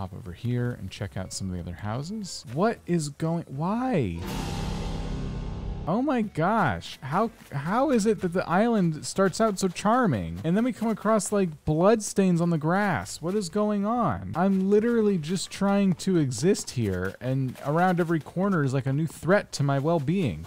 Hop over here and check out some of the other houses. What is going, why? Oh my gosh. How how is it that the island starts out so charming and then we come across like blood stains on the grass? What is going on? I'm literally just trying to exist here and around every corner is like a new threat to my well-being.